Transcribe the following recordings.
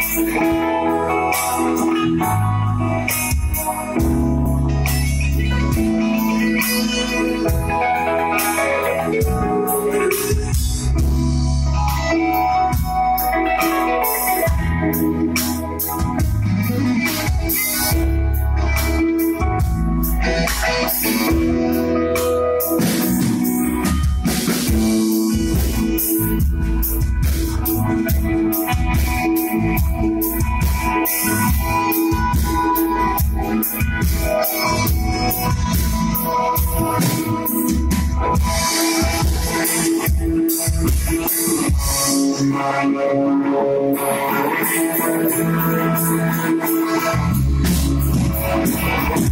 Thanks. I'm sorry.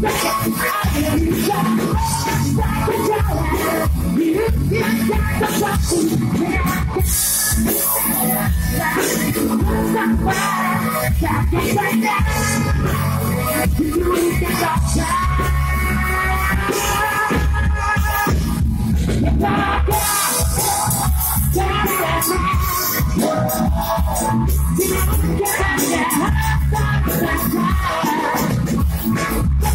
Yeah.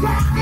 Bye.